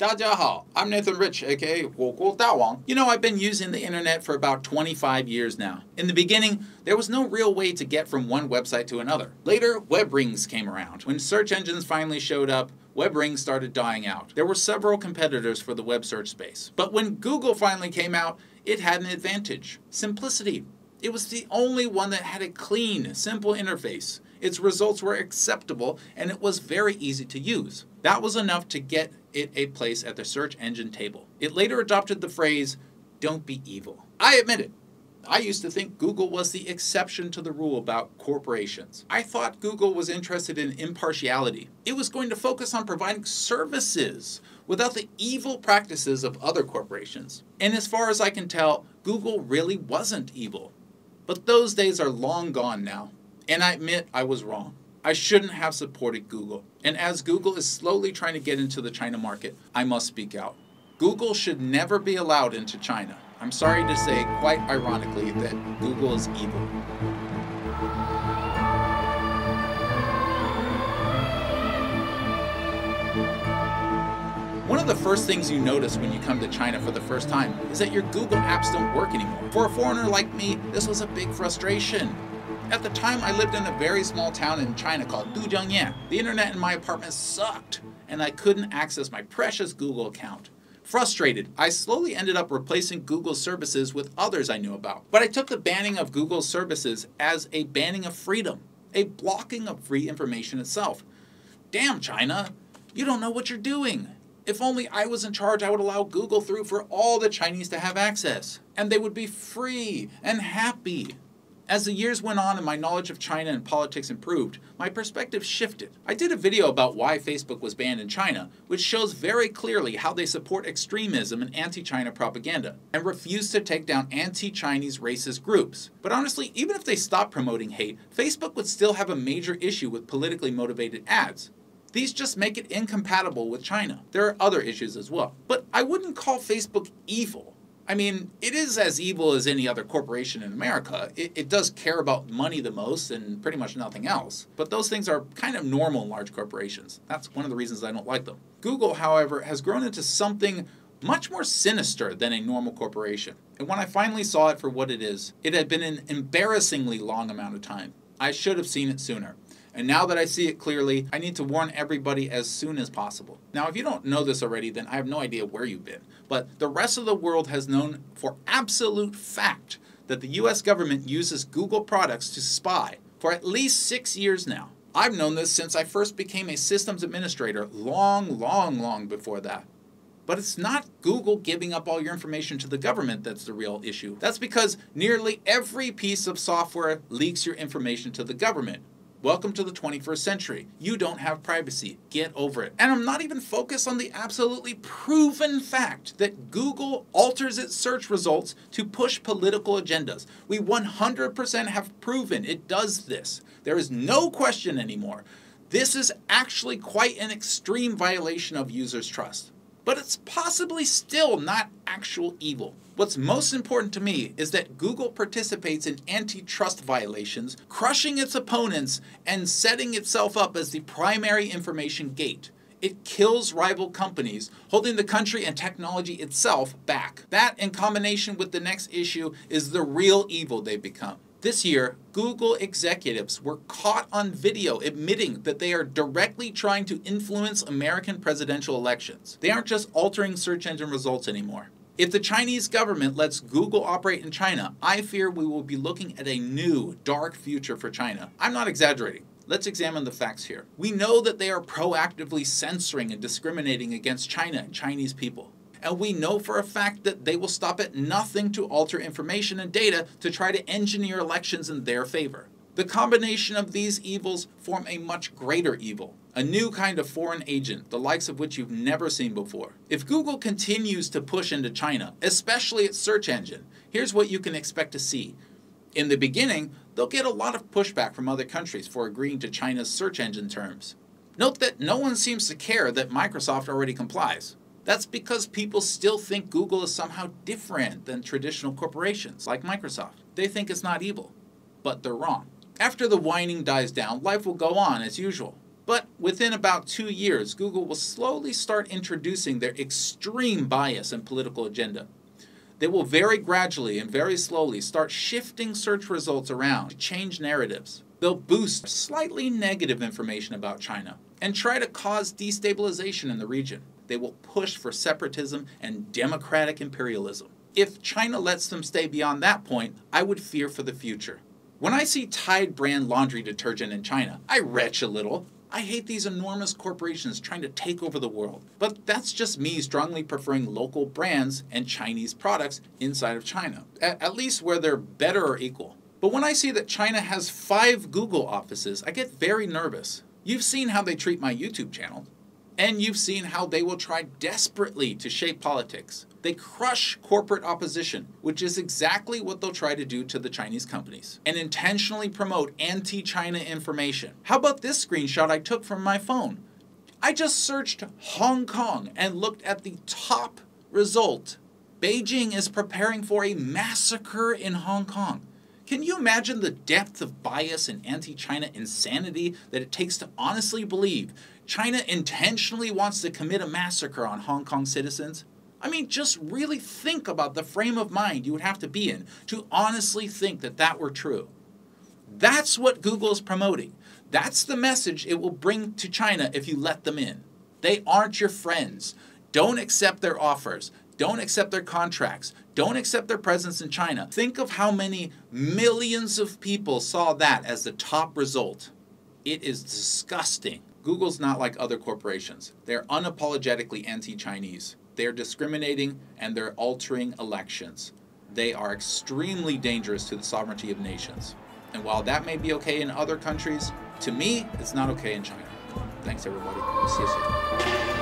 Da I'm Nathan Rich, aka Wokuo You know, I've been using the internet for about 25 years now. In the beginning, there was no real way to get from one website to another. Later, web rings came around. When search engines finally showed up, web rings started dying out. There were several competitors for the web search space. But when Google finally came out, it had an advantage simplicity. It was the only one that had a clean, simple interface. Its results were acceptable and it was very easy to use. That was enough to get it a place at the search engine table. It later adopted the phrase, don't be evil. I admit it. I used to think Google was the exception to the rule about corporations. I thought Google was interested in impartiality. It was going to focus on providing services without the evil practices of other corporations. And as far as I can tell, Google really wasn't evil. But those days are long gone now. And I admit I was wrong. I shouldn't have supported Google. And as Google is slowly trying to get into the China market, I must speak out. Google should never be allowed into China. I'm sorry to say, quite ironically, that Google is evil. One of the first things you notice when you come to China for the first time is that your Google apps don't work anymore. For a foreigner like me, this was a big frustration. At the time, I lived in a very small town in China called Dujiangyan. The internet in my apartment sucked, and I couldn't access my precious Google account. Frustrated, I slowly ended up replacing Google's services with others I knew about. But I took the banning of Google's services as a banning of freedom, a blocking of free information itself. Damn, China, you don't know what you're doing. If only I was in charge, I would allow Google through for all the Chinese to have access. And they would be free and happy. As the years went on and my knowledge of China and politics improved, my perspective shifted. I did a video about why Facebook was banned in China, which shows very clearly how they support extremism and anti-China propaganda, and refuse to take down anti-Chinese racist groups. But honestly, even if they stopped promoting hate, Facebook would still have a major issue with politically motivated ads. These just make it incompatible with China. There are other issues as well. But I wouldn't call Facebook evil. I mean, it is as evil as any other corporation in America. It, it, does care about money the most and pretty much nothing else. But those things are kind of normal in large corporations. That's one of the reasons I don't like them. Google, however, has grown into something much more sinister than a normal corporation. And when I finally saw it for what it is, it had been an embarrassingly long amount of time. I should have seen it sooner. And now that I see it clearly, I need to warn everybody as soon as possible. Now, if you don't know this already, then I have no idea where you've been. But the rest of the world has known for absolute fact that the US government uses Google products to spy for at least six years now. I've known this since I first became a systems administrator long, long, long before that. But it's not Google giving up all your information to the government that's the real issue. That's because nearly every piece of software leaks your information to the government, Welcome to the 21st century. You don't have privacy. Get over it. And I'm not even focused on the absolutely proven fact that Google alters its search results to push political agendas. We 100% have proven it does this. There is no question anymore. This is actually quite an extreme violation of users' trust but it's possibly still not actual evil. What's most important to me is that Google participates in antitrust violations, crushing its opponents and setting itself up as the primary information gate. It kills rival companies, holding the country and technology itself back. That, in combination with the next issue, is the real evil they've become. This year, Google executives were caught on video admitting that they are directly trying to influence American presidential elections. They aren't just altering search engine results anymore. If the Chinese government lets Google operate in China, I fear we will be looking at a new, dark future for China. I'm not exaggerating. Let's examine the facts here. We know that they are proactively censoring and discriminating against China and Chinese people and we know for a fact that they will stop at nothing to alter information and data to try to engineer elections in their favor. The combination of these evils form a much greater evil, a new kind of foreign agent, the likes of which you've never seen before. If Google continues to push into China, especially its search engine, here's what you can expect to see. In the beginning, they'll get a lot of pushback from other countries for agreeing to China's search engine terms. Note that no one seems to care that Microsoft already complies. That's because people still think Google is somehow different than traditional corporations like Microsoft. They think it's not evil, but they're wrong. After the whining dies down, life will go on as usual. But within about two years, Google will slowly start introducing their extreme bias and political agenda. They will very gradually and very slowly start shifting search results around to change narratives. They'll boost slightly negative information about China and try to cause destabilization in the region. They will push for separatism and democratic imperialism. If China lets them stay beyond that point, I would fear for the future. When I see Tide brand laundry detergent in China, I retch a little. I hate these enormous corporations trying to take over the world. But that's just me strongly preferring local brands and Chinese products inside of China, at, least where they're better or equal. But when I see that China has five Google offices, I get very nervous. You've seen how they treat my YouTube channel. And you've seen how they will try desperately to shape politics. They crush corporate opposition, which is exactly what they'll try to do to the Chinese companies, and intentionally promote anti China information. How about this screenshot I took from my phone? I just searched Hong Kong and looked at the top result. Beijing is preparing for a massacre in Hong Kong. Can you imagine the depth of bias and anti China insanity that it takes to honestly believe China intentionally wants to commit a massacre on Hong Kong citizens? I mean, just really think about the frame of mind you would have to be in to honestly think that that were true. That's what Google is promoting. That's the message it will bring to China if you let them in. They aren't your friends. Don't accept their offers. Don't accept their contracts. Don't accept their presence in China. Think of how many millions of people saw that as the top result. It is disgusting. Google's not like other corporations. They're unapologetically anti Chinese. They're discriminating and they're altering elections. They are extremely dangerous to the sovereignty of nations. And while that may be okay in other countries, to me, it's not okay in China. Thanks, everybody. See you soon.